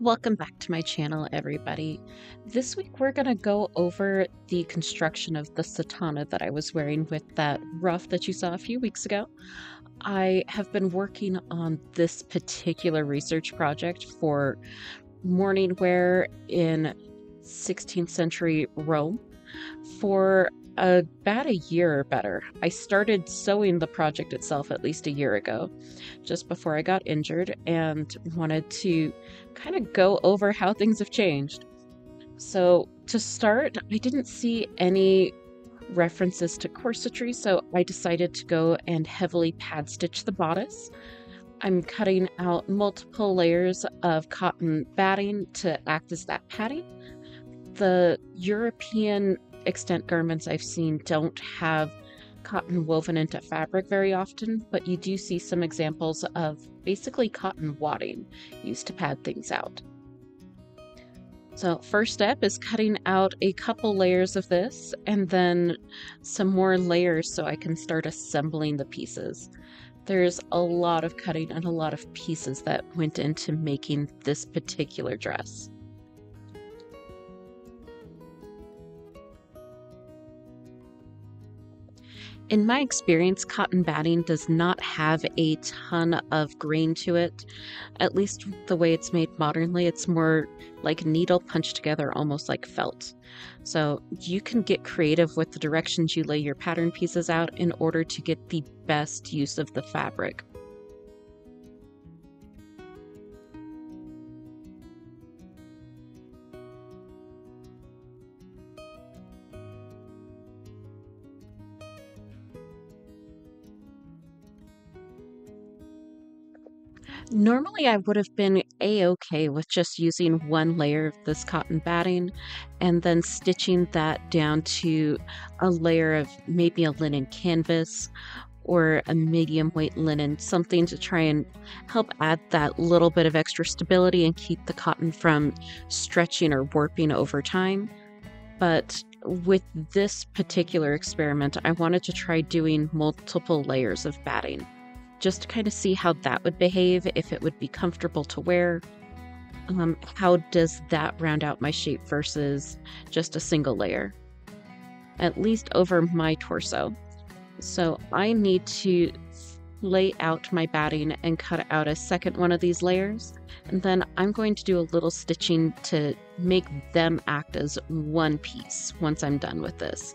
Welcome back to my channel, everybody. This week we're going to go over the construction of the sottona that I was wearing with that ruff that you saw a few weeks ago. I have been working on this particular research project for mourning wear in 16th century Rome for about a year or better. I started sewing the project itself at least a year ago, just before I got injured, and wanted to kind of go over how things have changed. So, to start, I didn't see any references to corsetry, so I decided to go and heavily pad stitch the bodice. I'm cutting out multiple layers of cotton batting to act as that padding. The European extent garments I've seen don't have cotton woven into fabric very often, but you do see some examples of basically cotton wadding used to pad things out. So, first step is cutting out a couple layers of this and then some more layers so I can start assembling the pieces. There's a lot of cutting and a lot of pieces that went into making this particular dress. In my experience, cotton batting does not have a ton of grain to it. At least the way it's made modernly, it's more like needle punched together, almost like felt. So you can get creative with the directions you lay your pattern pieces out in order to get the best use of the fabric. Normally, I would have been a-okay with just using one layer of this cotton batting and then stitching that down to a layer of maybe a linen canvas or a medium weight linen, something to try and help add that little bit of extra stability and keep the cotton from stretching or warping over time. But with this particular experiment, I wanted to try doing multiple layers of batting just to kind of see how that would behave, if it would be comfortable to wear. Um, how does that round out my shape versus just a single layer? At least over my torso. So I need to lay out my batting and cut out a second one of these layers. And then I'm going to do a little stitching to make them act as one piece once I'm done with this.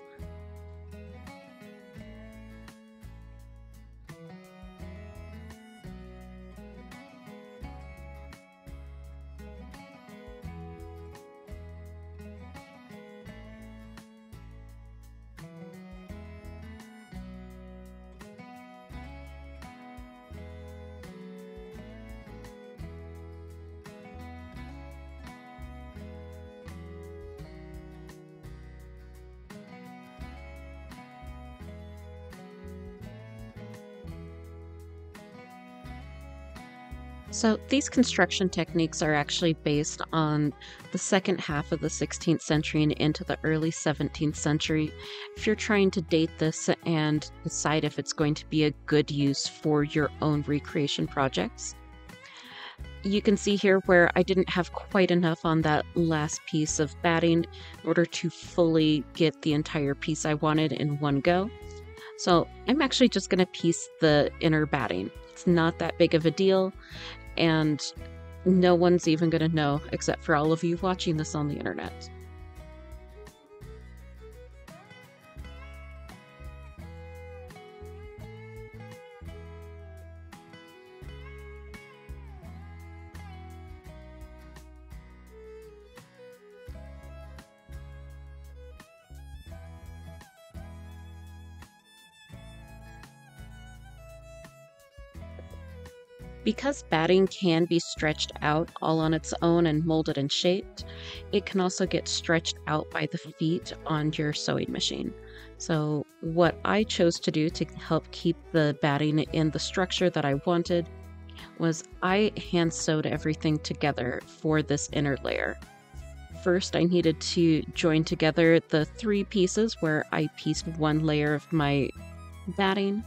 So, these construction techniques are actually based on the second half of the 16th century and into the early 17th century. If you're trying to date this and decide if it's going to be a good use for your own recreation projects, you can see here where I didn't have quite enough on that last piece of batting in order to fully get the entire piece I wanted in one go. So I'm actually just going to piece the inner batting. It's not that big of a deal and no one's even going to know except for all of you watching this on the internet. Because batting can be stretched out all on its own and molded and shaped, it can also get stretched out by the feet on your sewing machine. So, what I chose to do to help keep the batting in the structure that I wanted was I hand sewed everything together for this inner layer. First, I needed to join together the three pieces where I pieced one layer of my batting.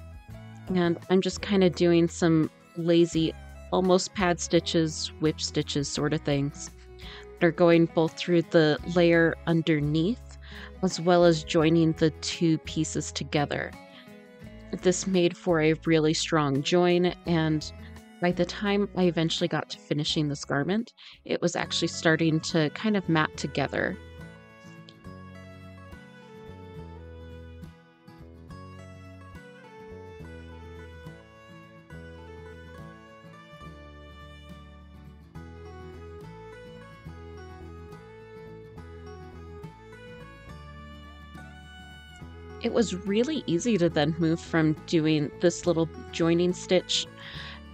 And I'm just kind of doing some lazy almost pad stitches, whip stitches sort of things. They're going both through the layer underneath as well as joining the two pieces together. This made for a really strong join and by the time I eventually got to finishing this garment, it was actually starting to kind of mat together. It was really easy to then move from doing this little joining stitch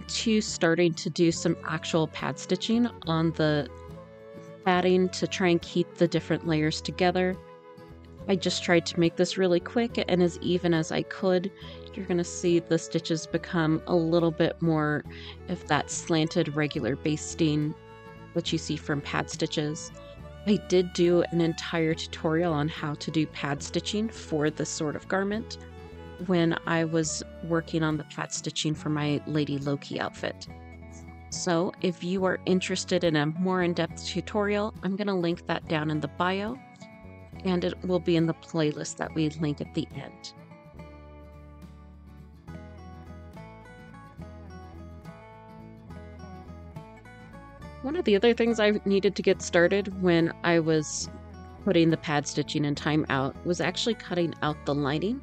to starting to do some actual pad stitching on the batting to try and keep the different layers together. I just tried to make this really quick and as even as I could. You're going to see the stitches become a little bit more of that slanted regular basting that you see from pad stitches. I did do an entire tutorial on how to do pad stitching for this sort of garment when I was working on the pad stitching for my Lady Loki outfit. So if you are interested in a more in-depth tutorial, I'm going to link that down in the bio and it will be in the playlist that we link at the end. One of the other things I needed to get started when I was putting the pad stitching and time out was actually cutting out the lining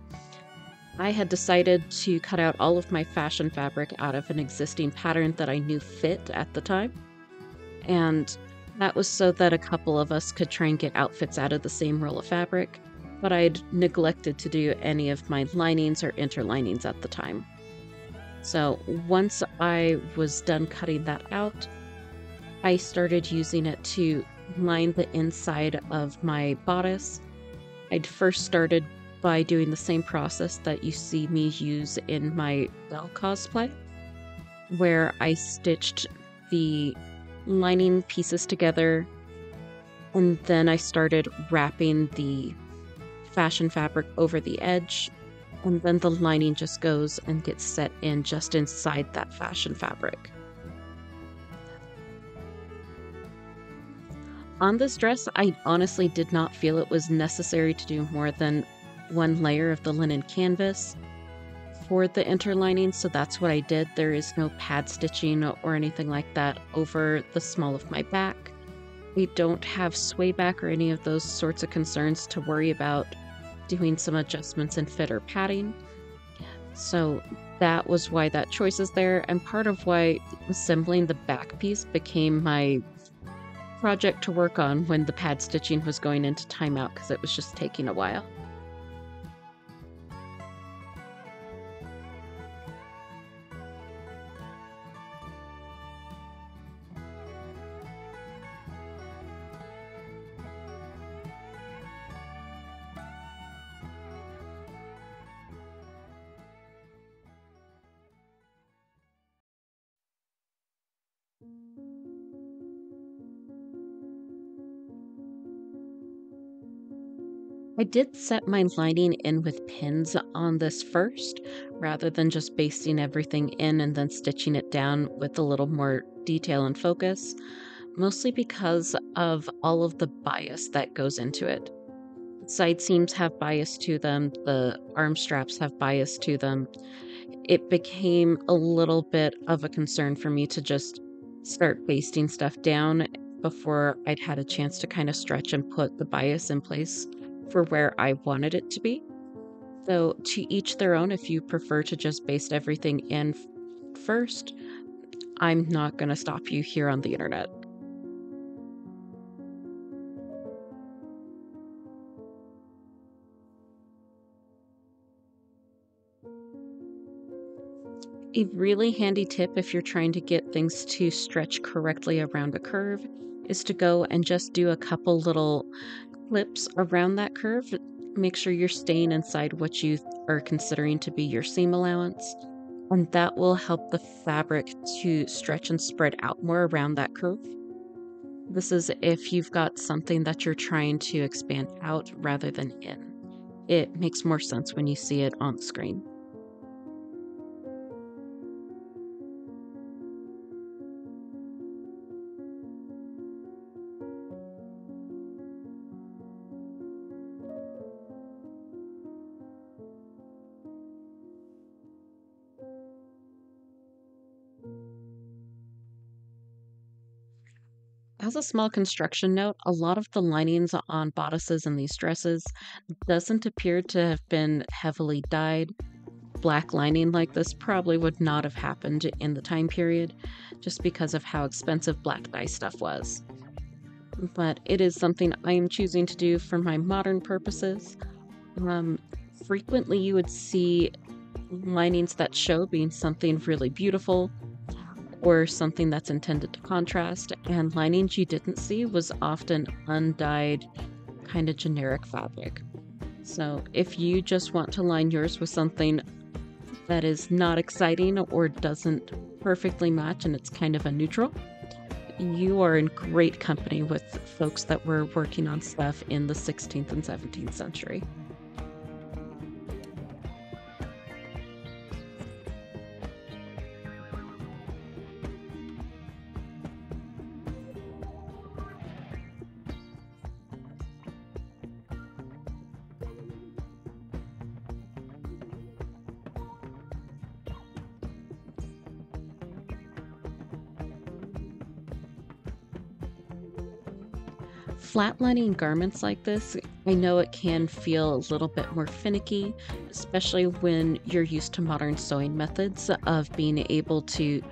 I had decided to cut out all of my fashion fabric out of an existing pattern that I knew fit at the time. And that was so that a couple of us could try and get outfits out of the same roll of fabric, but I'd neglected to do any of my linings or interlinings at the time. So once I was done cutting that out, I started using it to line the inside of my bodice. I'd first started by doing the same process that you see me use in my Belle cosplay, where I stitched the lining pieces together and then I started wrapping the fashion fabric over the edge and then the lining just goes and gets set in just inside that fashion fabric. On this dress, I honestly did not feel it was necessary to do more than one layer of the linen canvas for the interlining, so that's what I did. There is no pad stitching or anything like that over the small of my back. We don't have sway back or any of those sorts of concerns to worry about doing some adjustments in fit or padding. So that was why that choice is there, and part of why assembling the back piece became my project to work on when the pad stitching was going into timeout because it was just taking a while. I did set my lining in with pins on this first, rather than just basting everything in and then stitching it down with a little more detail and focus, mostly because of all of the bias that goes into it. Side seams have bias to them, the arm straps have bias to them. It became a little bit of a concern for me to just start basting stuff down before I'd had a chance to kind of stretch and put the bias in place for where I wanted it to be. So, to each their own, if you prefer to just baste everything in first, I'm not going to stop you here on the internet. A really handy tip if you're trying to get things to stretch correctly around a curve is to go and just do a couple little clips around that curve. Make sure you're staying inside what you are considering to be your seam allowance. And that will help the fabric to stretch and spread out more around that curve. This is if you've got something that you're trying to expand out rather than in. It makes more sense when you see it on screen. A small construction note, a lot of the linings on bodices in these dresses doesn't appear to have been heavily dyed. Black lining like this probably would not have happened in the time period, just because of how expensive black dye stuff was. But it is something I am choosing to do for my modern purposes. Um, frequently, you would see linings that show being something really beautiful or something that's intended to contrast, and linings you didn't see was often undyed, kind of generic fabric. So if you just want to line yours with something that is not exciting or doesn't perfectly match and it's kind of a neutral, you are in great company with folks that were working on stuff in the 16th and 17th century. Flatlining garments like this, I know it can feel a little bit more finicky, especially when you're used to modern sewing methods of being able to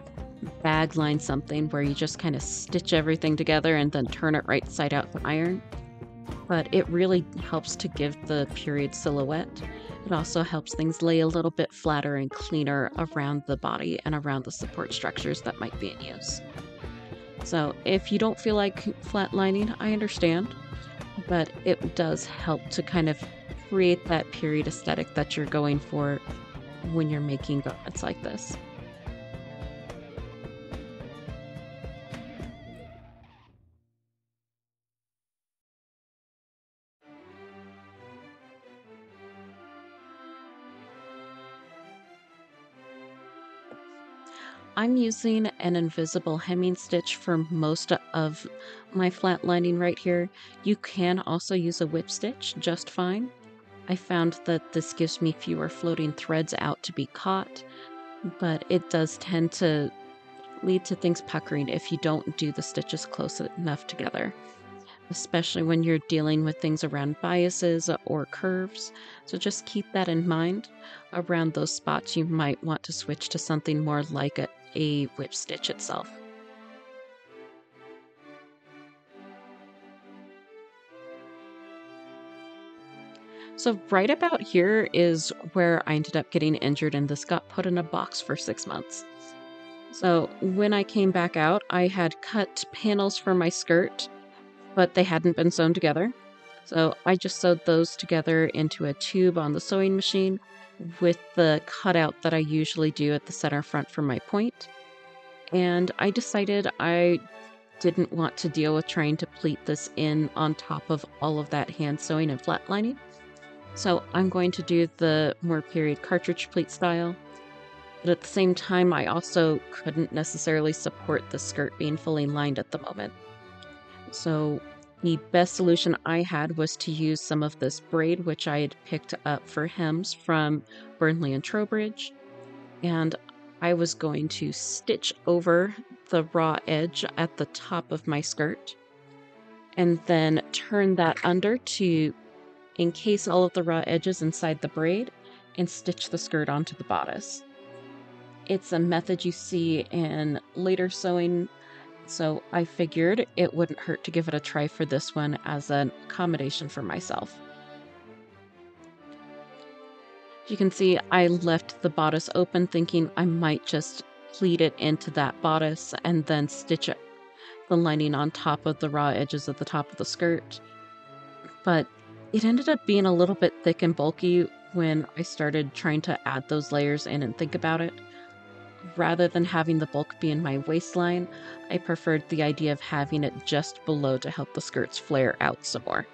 bag line something where you just kind of stitch everything together and then turn it right side out to iron. But it really helps to give the period silhouette. It also helps things lay a little bit flatter and cleaner around the body and around the support structures that might be in use. So if you don't feel like flatlining, I understand, but it does help to kind of create that period aesthetic that you're going for when you're making garments like this. I'm using an invisible hemming stitch for most of my flat lining right here. You can also use a whip stitch just fine. I found that this gives me fewer floating threads out to be caught, but it does tend to lead to things puckering if you don't do the stitches close enough together, especially when you're dealing with things around biases or curves. So just keep that in mind. Around those spots, you might want to switch to something more like a a whip stitch itself. So, right about here is where I ended up getting injured, and this got put in a box for six months. So, when I came back out, I had cut panels for my skirt, but they hadn't been sewn together. So, I just sewed those together into a tube on the sewing machine with the cutout that I usually do at the center front for my point. And I decided I didn't want to deal with trying to pleat this in on top of all of that hand sewing and flatlining. So I'm going to do the more period cartridge pleat style. But at the same time, I also couldn't necessarily support the skirt being fully lined at the moment. So the best solution I had was to use some of this braid, which I had picked up for hems from Burnley and Trowbridge. And I was going to stitch over the raw edge at the top of my skirt and then turn that under to encase all of the raw edges inside the braid and stitch the skirt onto the bodice. It's a method you see in later sewing so I figured it wouldn't hurt to give it a try for this one as an accommodation for myself. You can see I left the bodice open thinking I might just pleat it into that bodice and then stitch it, the lining on top of the raw edges of the top of the skirt. But it ended up being a little bit thick and bulky when I started trying to add those layers in and think about it rather than having the bulk be in my waistline, I preferred the idea of having it just below to help the skirts flare out some more.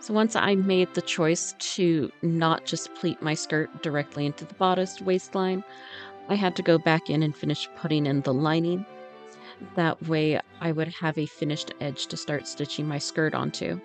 So once I made the choice to not just pleat my skirt directly into the bodice waistline, I had to go back in and finish putting in the lining. That way I would have a finished edge to start stitching my skirt onto.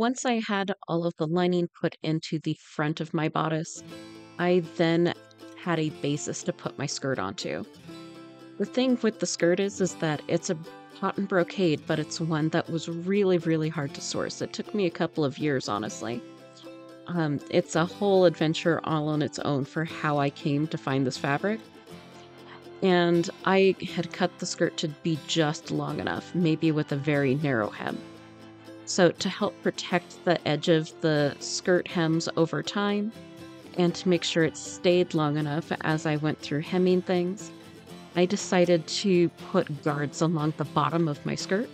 Once I had all of the lining put into the front of my bodice, I then had a basis to put my skirt onto. The thing with the skirt is, is that it's a cotton brocade, but it's one that was really, really hard to source. It took me a couple of years, honestly. Um, it's a whole adventure all on its own for how I came to find this fabric. And I had cut the skirt to be just long enough, maybe with a very narrow hem. So, to help protect the edge of the skirt hems over time, and to make sure it stayed long enough as I went through hemming things, I decided to put guards along the bottom of my skirt.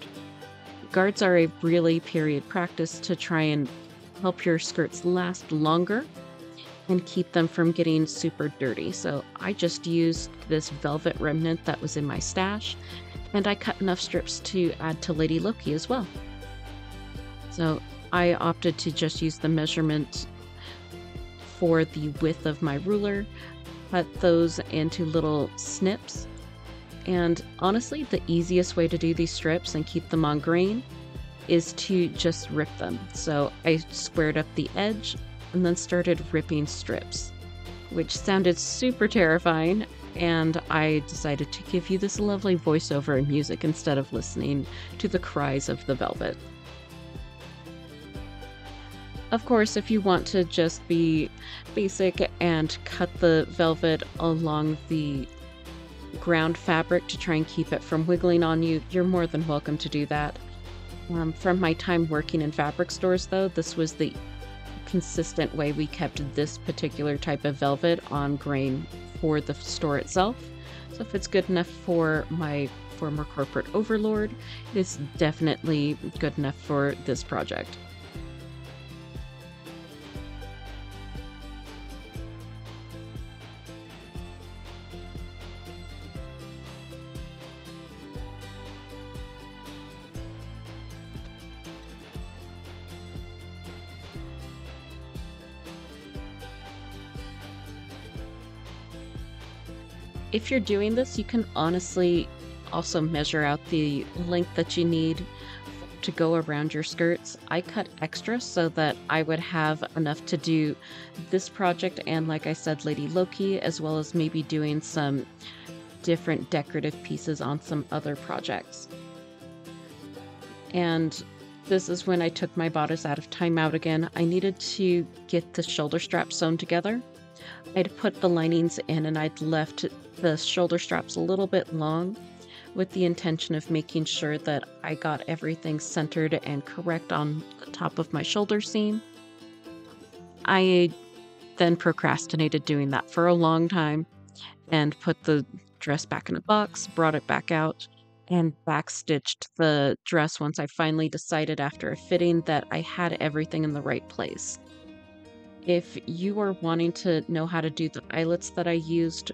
Guards are a really period practice to try and help your skirts last longer and keep them from getting super dirty. So I just used this velvet remnant that was in my stash and I cut enough strips to add to Lady Loki as well. So I opted to just use the measurement for the width of my ruler, cut those into little snips. And honestly, the easiest way to do these strips and keep them on grain is to just rip them. So I squared up the edge and then started ripping strips, which sounded super terrifying. And I decided to give you this lovely voiceover and music instead of listening to the cries of the velvet. Of course, if you want to just be basic and cut the velvet along the ground fabric to try and keep it from wiggling on you, you're more than welcome to do that. Um, from my time working in fabric stores, though, this was the consistent way we kept this particular type of velvet on grain for the store itself. So if it's good enough for my former corporate overlord, it's definitely good enough for this project. If you're doing this, you can honestly also measure out the length that you need to go around your skirts. I cut extra so that I would have enough to do this project and, like I said, Lady Loki, as well as maybe doing some different decorative pieces on some other projects. And this is when I took my bodice out of timeout again. I needed to get the shoulder straps sewn together. I'd put the linings in and I'd left the shoulder straps a little bit long with the intention of making sure that I got everything centered and correct on the top of my shoulder seam. I then procrastinated doing that for a long time and put the dress back in a box, brought it back out, and backstitched the dress once I finally decided after a fitting that I had everything in the right place. If you are wanting to know how to do the eyelets that I used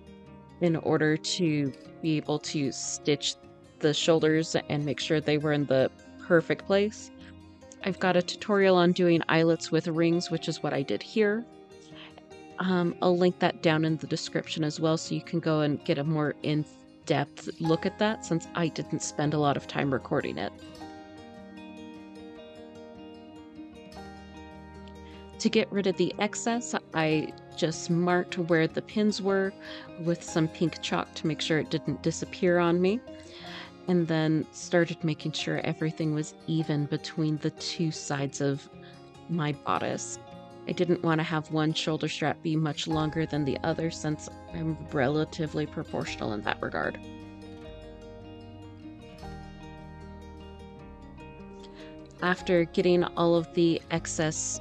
in order to be able to stitch the shoulders and make sure they were in the perfect place. I've got a tutorial on doing eyelets with rings, which is what I did here. Um, I'll link that down in the description as well so you can go and get a more in-depth look at that since I didn't spend a lot of time recording it. To get rid of the excess, I just marked where the pins were with some pink chalk to make sure it didn't disappear on me. And then started making sure everything was even between the two sides of my bodice. I didn't want to have one shoulder strap be much longer than the other since I'm relatively proportional in that regard. After getting all of the excess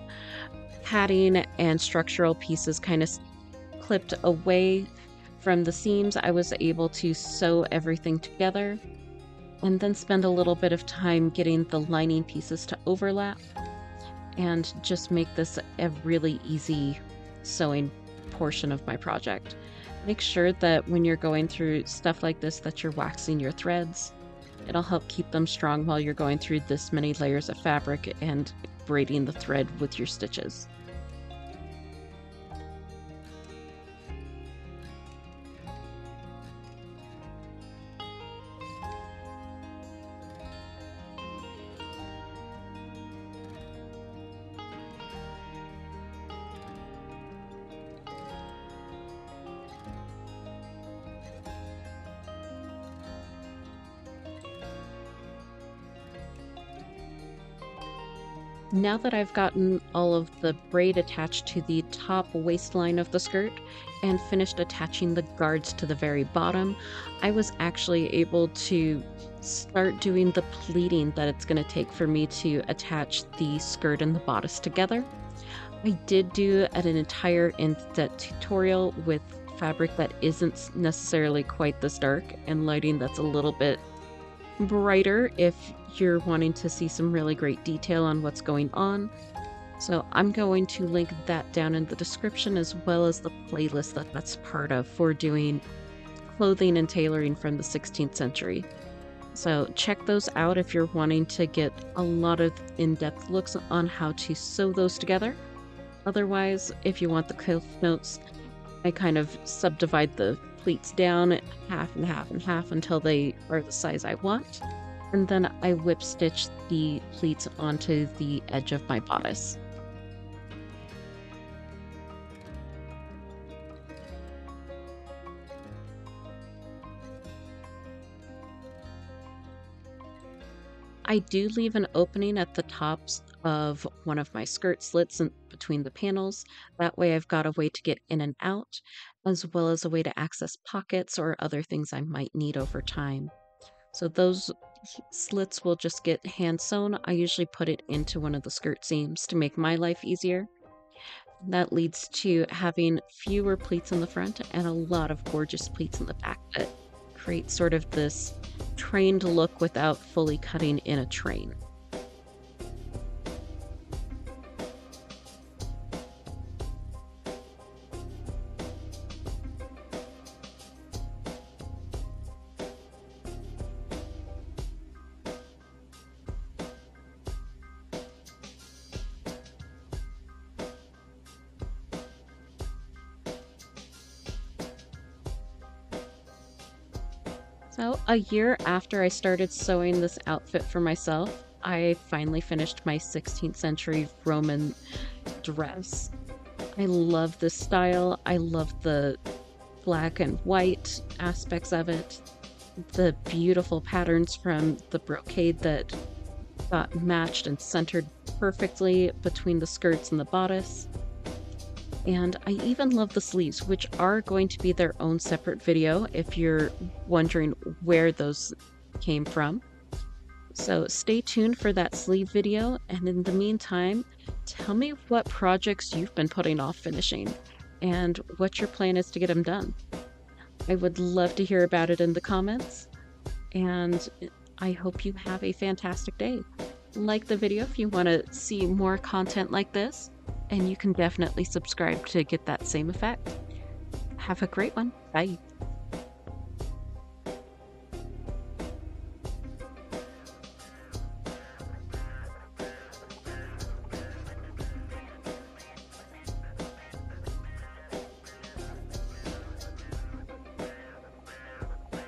padding and structural pieces kind of clipped away from the seams, I was able to sew everything together and then spend a little bit of time getting the lining pieces to overlap and just make this a really easy sewing portion of my project. Make sure that when you're going through stuff like this that you're waxing your threads. It'll help keep them strong while you're going through this many layers of fabric and braiding the thread with your stitches. Now that I've gotten all of the braid attached to the top waistline of the skirt and finished attaching the guards to the very bottom, I was actually able to start doing the pleating that it's going to take for me to attach the skirt and the bodice together. I did do an entire in-depth tutorial with fabric that isn't necessarily quite this dark and lighting that's a little bit brighter if you're wanting to see some really great detail on what's going on. So I'm going to link that down in the description as well as the playlist that that's part of for doing clothing and tailoring from the 16th century. So check those out if you're wanting to get a lot of in-depth looks on how to sew those together. Otherwise, if you want the cliff notes, I kind of subdivide the pleats down half and half and half until they are the size I want. And then I whip stitch the pleats onto the edge of my bodice. I do leave an opening at the tops of one of my skirt slits between the panels. That way I've got a way to get in and out, as well as a way to access pockets or other things I might need over time. So those slits will just get hand sewn. I usually put it into one of the skirt seams to make my life easier. That leads to having fewer pleats in the front and a lot of gorgeous pleats in the back that create sort of this trained look without fully cutting in a train. So, a year after I started sewing this outfit for myself, I finally finished my 16th century Roman dress. I love this style. I love the black and white aspects of it, the beautiful patterns from the brocade that got matched and centered perfectly between the skirts and the bodice. And I even love the sleeves, which are going to be their own separate video if you're wondering where those came from. So stay tuned for that sleeve video. And in the meantime, tell me what projects you've been putting off finishing and what your plan is to get them done. I would love to hear about it in the comments. And I hope you have a fantastic day. Like the video if you want to see more content like this and you can definitely subscribe to get that same effect. Have a great one. Bye.